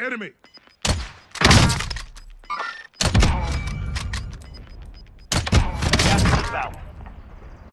Enemy! Gas is out.